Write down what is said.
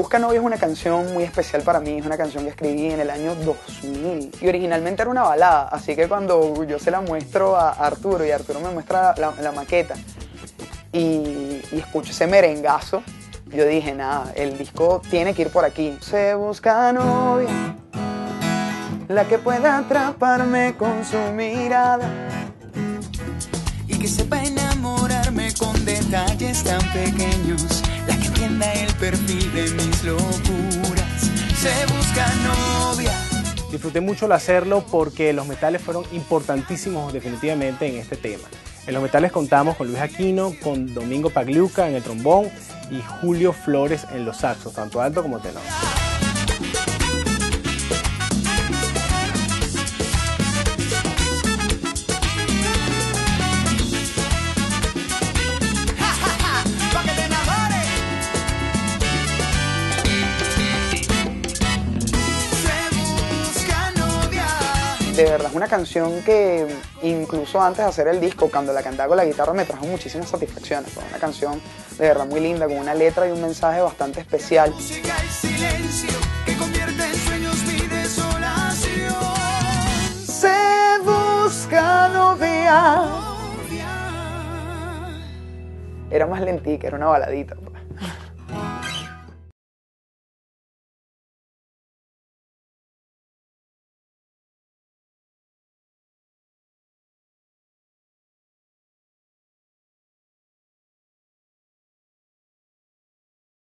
Busca Novia es una canción muy especial para mí, es una canción que escribí en el año 2000 y originalmente era una balada, así que cuando yo se la muestro a Arturo y Arturo me muestra la, maqueta y, y escucho ese merengazo, yo dije, nada, el disco tiene que ir por aquí. Se busca novia, la que pueda atraparme con su mirada. Y que sepa enamorarme con detalles tan pequeños, la que entienda el perfil de mis locuras. Se busca novia. Disfruté mucho al hacerlo porque los metales fueron importantísimos definitivamente en este tema. En los metales contamos con Luis Aquino, con Domingo Pagliuca en el trombón y Julio Flores en los saxos, tanto alto como tenor. De verdad es una canción que incluso antes de hacer el disco, cuando la cantaba con la guitarra, me trajo muchísimas satisfacciones. Fue una canción de verdad muy linda, con una letra y un mensaje bastante especial. Se busca novia. Era más lentica, era una baladita. Pues.